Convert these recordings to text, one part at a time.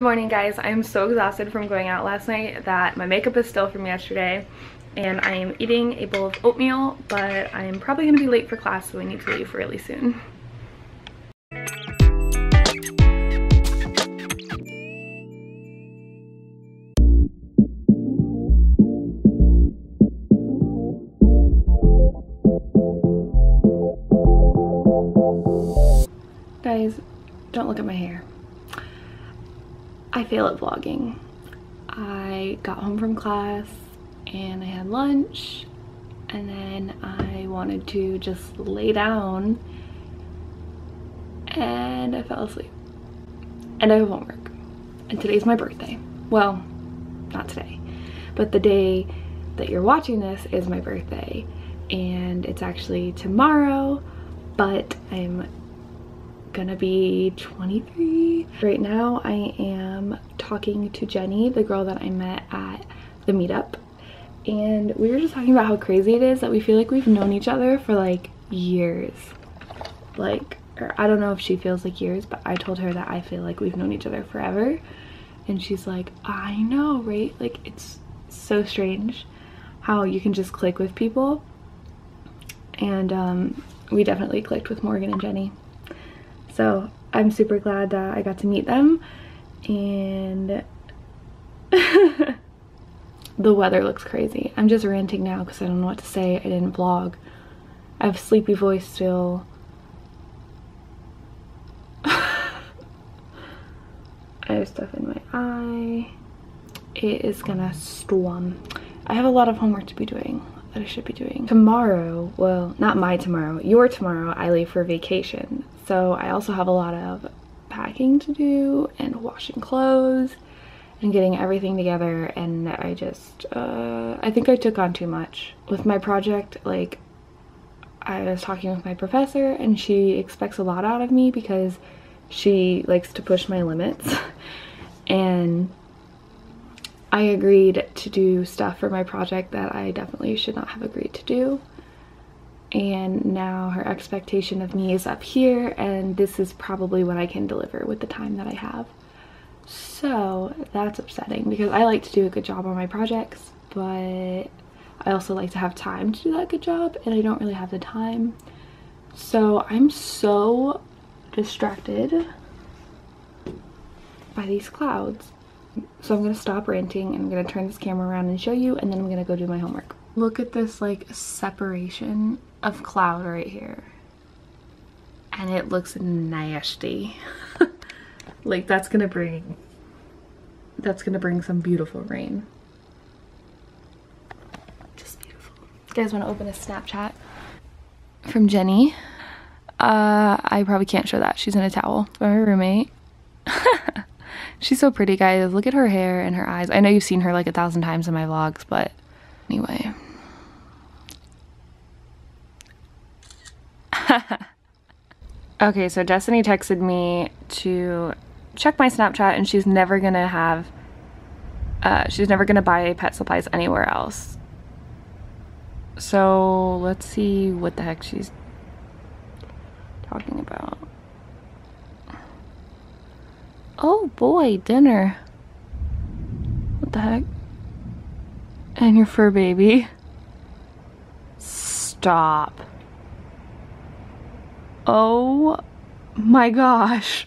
Good morning guys, I am so exhausted from going out last night that my makeup is still from yesterday and I am eating a bowl of oatmeal but I am probably going to be late for class so I need to leave really soon. Guys, don't look at my hair. I fail at vlogging. I got home from class and I had lunch and then I wanted to just lay down and I fell asleep. And I have homework. And today's my birthday. Well, not today, but the day that you're watching this is my birthday. And it's actually tomorrow, but I'm gonna be 23. Right now I am talking to Jenny, the girl that I met at the meetup. And we were just talking about how crazy it is that we feel like we've known each other for like years. Like, I don't know if she feels like years, but I told her that I feel like we've known each other forever. And she's like, I know, right? Like, it's so strange how you can just click with people. And um, we definitely clicked with Morgan and Jenny. So I'm super glad that I got to meet them and the weather looks crazy. I'm just ranting now because I don't know what to say. I didn't vlog. I have sleepy voice still. I have stuff in my eye. It is gonna storm. I have a lot of homework to be doing that I should be doing. Tomorrow, well, not my tomorrow, your tomorrow, I leave for vacation. So I also have a lot of packing to do and washing clothes and getting everything together and I just, uh, I think I took on too much. With my project, like, I was talking with my professor and she expects a lot out of me because she likes to push my limits and I agreed to do stuff for my project that I definitely should not have agreed to do. And now her expectation of me is up here and this is probably what I can deliver with the time that I have. So that's upsetting because I like to do a good job on my projects, but I also like to have time to do that good job and I don't really have the time. So I'm so distracted by these clouds so I'm gonna stop ranting and I'm gonna turn this camera around and show you and then I'm gonna go do my homework. Look at this like separation of cloud right here. And it looks nasty. like that's gonna bring, that's gonna bring some beautiful rain. Just beautiful. You guys wanna open a Snapchat from Jenny? Uh, I probably can't show that. She's in a towel. My roommate. She's so pretty, guys. Look at her hair and her eyes. I know you've seen her like a thousand times in my vlogs, but anyway. okay, so Destiny texted me to check my Snapchat and she's never gonna have, uh, she's never gonna buy pet supplies anywhere else. So let's see what the heck she's talking about. Oh boy, dinner. What the heck? And your fur baby. Stop. Oh my gosh.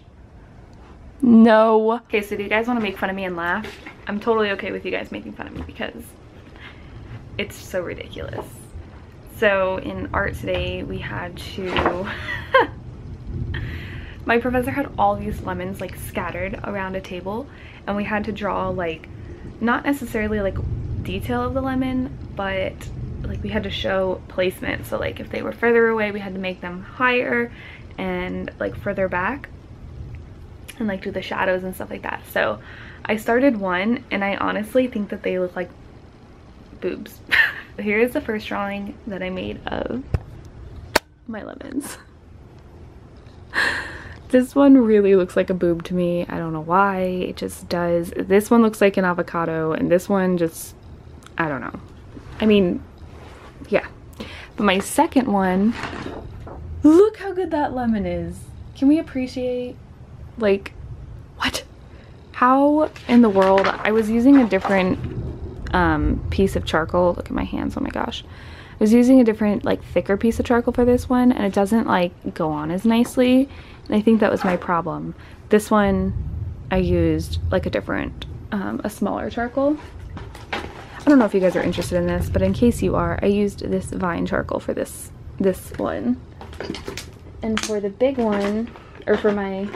No. Okay, so do you guys want to make fun of me and laugh? I'm totally okay with you guys making fun of me because it's so ridiculous. So in art today, we had to my professor had all these lemons like scattered around a table and we had to draw like not necessarily like detail of the lemon but like we had to show placement so like if they were further away we had to make them higher and like further back and like do the shadows and stuff like that so I started one and I honestly think that they look like boobs here is the first drawing that I made of my lemons This one really looks like a boob to me. I don't know why. It just does. This one looks like an avocado and this one just, I don't know. I mean, yeah. But my second one, look how good that lemon is. Can we appreciate, like, what? How in the world, I was using a different um, piece of charcoal. Look at my hands, oh my gosh. I was using a different like thicker piece of charcoal for this one and it doesn't like go on as nicely. And I think that was my problem. This one I used like a different, um, a smaller charcoal. I don't know if you guys are interested in this, but in case you are, I used this vine charcoal for this, this one. And for the big one, or for my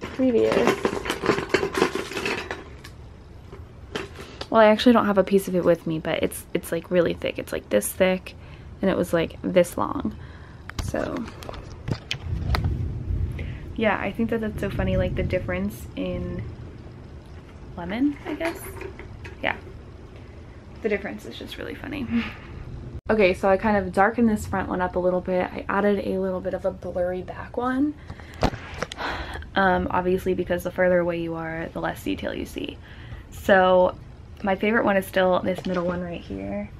previous, well, I actually don't have a piece of it with me, but it's, it's like really thick. It's like this thick and it was like this long. So yeah, I think that that's so funny, like the difference in lemon, I guess. Yeah, the difference is just really funny. okay, so I kind of darkened this front one up a little bit. I added a little bit of a blurry back one. Um, obviously because the further away you are, the less detail you see. So my favorite one is still this middle one right here,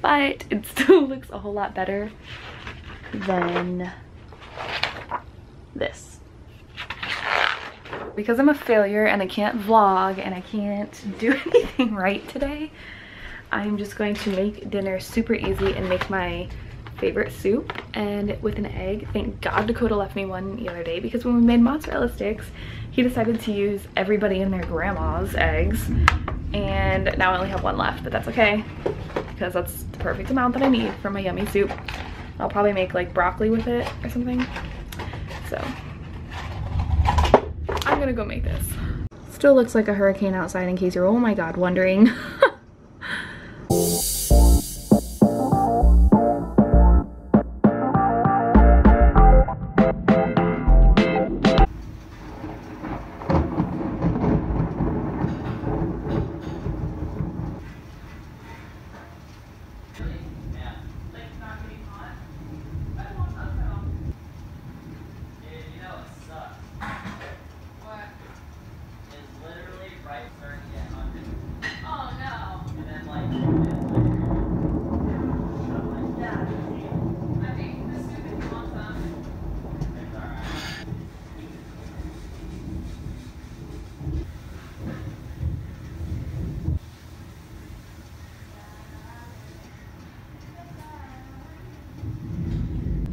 but it still looks a whole lot better than this because I'm a failure and I can't vlog and I can't do anything right today, I'm just going to make dinner super easy and make my favorite soup and with an egg. Thank God Dakota left me one the other day because when we made mozzarella sticks, he decided to use everybody and their grandma's eggs and now I only have one left, but that's okay because that's the perfect amount that I need for my yummy soup. I'll probably make like broccoli with it or something. So I'm gonna go make this. Still looks like a hurricane outside in case you're, oh my god, wondering.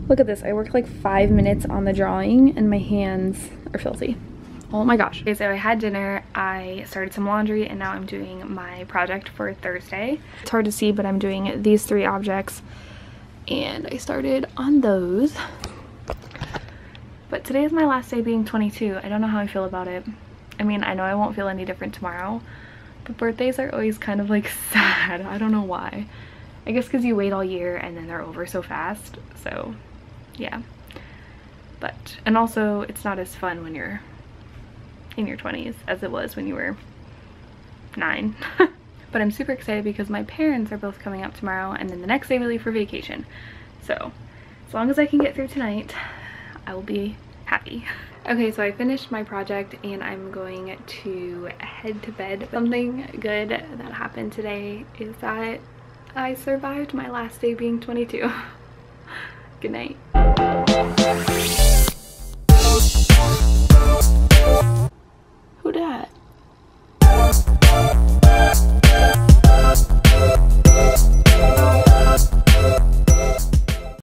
Look at this, I worked like five minutes on the drawing and my hands are filthy. Oh my gosh. Okay, so I had dinner, I started some laundry, and now I'm doing my project for Thursday. It's hard to see, but I'm doing these three objects, and I started on those. But today is my last day being 22. I don't know how I feel about it. I mean, I know I won't feel any different tomorrow, but birthdays are always kind of like sad. I don't know why. I guess because you wait all year and then they're over so fast, so yeah. But, and also it's not as fun when you're in your 20s as it was when you were nine. but I'm super excited because my parents are both coming up tomorrow and then the next day we leave for vacation. So as long as I can get through tonight, I will be happy. Okay, so I finished my project and I'm going to head to bed. Something good that happened today is that I survived my last day being 22. good night. Who that?